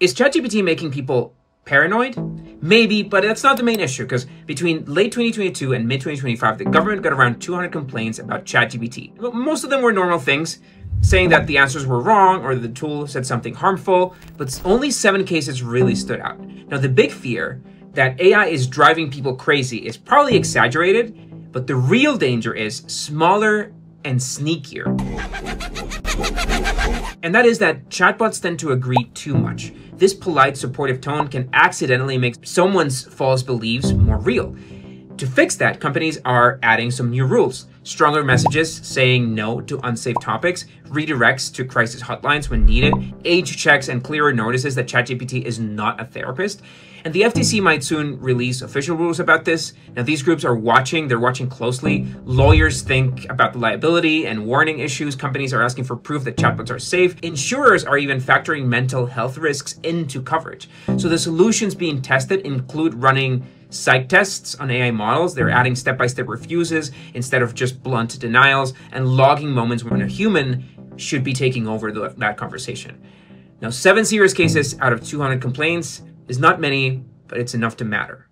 Is ChatGPT making people paranoid? Maybe, but that's not the main issue because between late 2022 and mid 2025, the government got around 200 complaints about ChatGPT. Most of them were normal things, saying that the answers were wrong or the tool said something harmful, but only seven cases really stood out. Now, the big fear that AI is driving people crazy is probably exaggerated, but the real danger is smaller and sneakier. And that is that chatbots tend to agree too much. This polite, supportive tone can accidentally make someone's false beliefs more real. To fix that, companies are adding some new rules. Stronger messages saying no to unsafe topics, redirects to crisis hotlines when needed, age checks, and clearer notices that ChatGPT is not a therapist. And the FTC might soon release official rules about this. Now, these groups are watching, they're watching closely. Lawyers think about the liability and warning issues. Companies are asking for proof that chatbots are safe. Insurers are even factoring mental health risks into coverage. So the solutions being tested include running psych tests on AI models. They're hmm. adding step by step refuses instead of just blunt denials and logging moments when a human should be taking over the, that conversation. Now, seven serious cases out of 200 complaints is not many, but it's enough to matter.